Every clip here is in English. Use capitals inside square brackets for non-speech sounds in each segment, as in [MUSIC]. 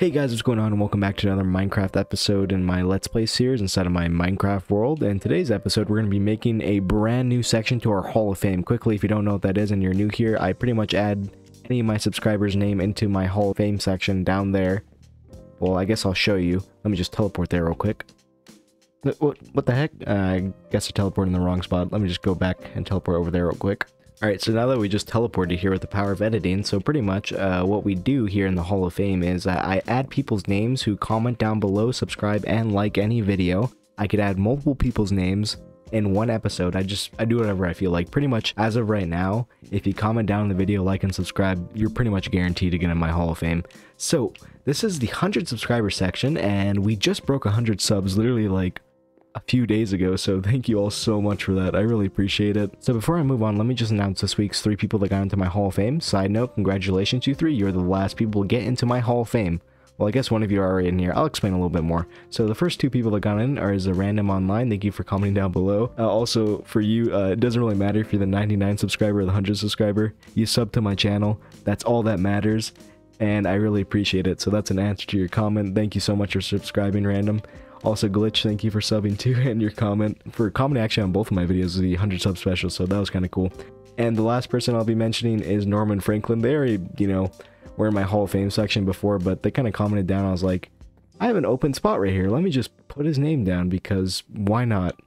Hey guys, what's going on and welcome back to another Minecraft episode in my Let's Play series inside of my Minecraft world. And today's episode, we're going to be making a brand new section to our Hall of Fame. Quickly, if you don't know what that is and you're new here, I pretty much add any of my subscribers' name into my Hall of Fame section down there. Well, I guess I'll show you. Let me just teleport there real quick. What, what the heck? Uh, I guess I teleported in the wrong spot. Let me just go back and teleport over there real quick. Alright, so now that we just teleported here with the power of editing, so pretty much uh, what we do here in the Hall of Fame is uh, I add people's names who comment down below, subscribe, and like any video. I could add multiple people's names in one episode. I just, I do whatever I feel like. Pretty much, as of right now, if you comment down in the video, like, and subscribe, you're pretty much guaranteed to get in my Hall of Fame. So, this is the 100 subscriber section, and we just broke 100 subs literally like a few days ago, so thank you all so much for that. I really appreciate it. So before I move on, let me just announce this week's three people that got into my Hall of Fame. Side note, congratulations you three, you're the last people to get into my Hall of Fame. Well, I guess one of you are already in here. I'll explain a little bit more. So the first two people that got in are as a random online. Thank you for commenting down below. Uh, also, for you, uh, it doesn't really matter if you're the 99 subscriber or the 100 subscriber. You sub to my channel. That's all that matters. And I really appreciate it. So that's an answer to your comment. Thank you so much for subscribing, random. Also, Glitch, thank you for subbing too, [LAUGHS] and your comment. For commenting actually on both of my videos, the 100 sub special, so that was kind of cool. And the last person I'll be mentioning is Norman Franklin. They already, you know, were in my Hall of Fame section before, but they kind of commented down. I was like, I have an open spot right here. Let me just put his name down because why not?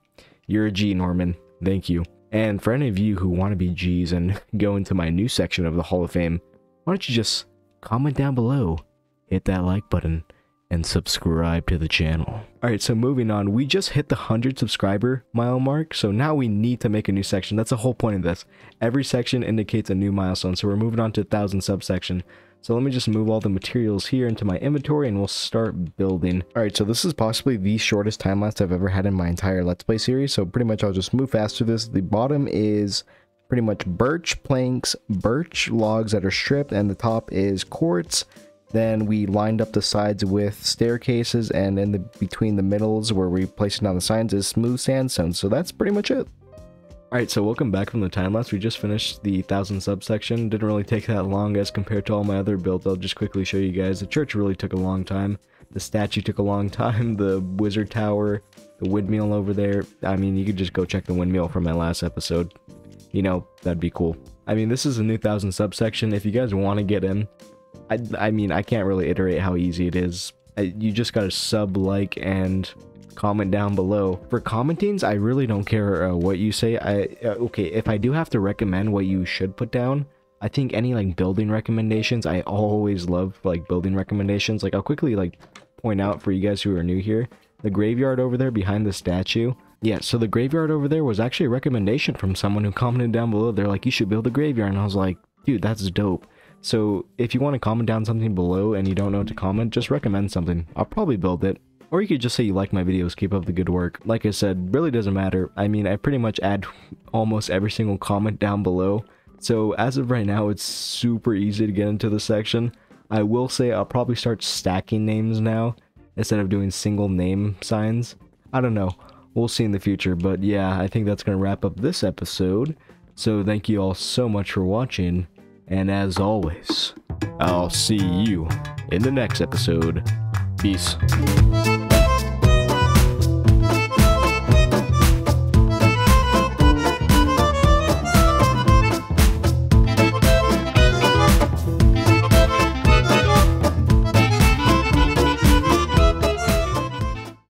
You're a G, Norman. Thank you. And for any of you who want to be G's and [LAUGHS] go into my new section of the Hall of Fame, why don't you just comment down below, hit that like button, and subscribe to the channel. Alright, so moving on, we just hit the 100 subscriber mile mark, so now we need to make a new section. That's the whole point of this. Every section indicates a new milestone, so we're moving on to 1000 subsection. So let me just move all the materials here into my inventory and we'll start building. Alright, so this is possibly the shortest time lapse I've ever had in my entire Let's Play series, so pretty much I'll just move fast through this. The bottom is pretty much birch planks, birch logs that are stripped, and the top is quartz, then we lined up the sides with staircases and in the between the middles where we placed down the signs is smooth sandstone. So that's pretty much it. Alright, so welcome back from the time lapse. We just finished the 1000 subsection. Didn't really take that long as compared to all my other builds. I'll just quickly show you guys. The church really took a long time. The statue took a long [LAUGHS] time. The wizard tower, the windmill over there. I mean, you could just go check the windmill from my last episode. You know, that'd be cool. I mean, this is a new 1000 subsection. If you guys want to get in, I, I mean, I can't really iterate how easy it is. I, you just gotta sub, like, and comment down below. For commentings, I really don't care uh, what you say. I uh, Okay, if I do have to recommend what you should put down, I think any, like, building recommendations, I always love, like, building recommendations. Like, I'll quickly, like, point out for you guys who are new here, the graveyard over there behind the statue, yeah, so the graveyard over there was actually a recommendation from someone who commented down below. They're like, you should build a graveyard. And I was like, dude, that's dope. So if you want to comment down something below and you don't know what to comment, just recommend something. I'll probably build it. Or you could just say you like my videos, keep up the good work. Like I said, really doesn't matter. I mean, I pretty much add almost every single comment down below. So as of right now, it's super easy to get into the section. I will say I'll probably start stacking names now instead of doing single name signs. I don't know. We'll see in the future. But yeah, I think that's going to wrap up this episode. So thank you all so much for watching. And as always, I'll see you in the next episode. Peace.